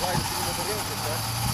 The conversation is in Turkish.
Зайду собі на тарілки, так?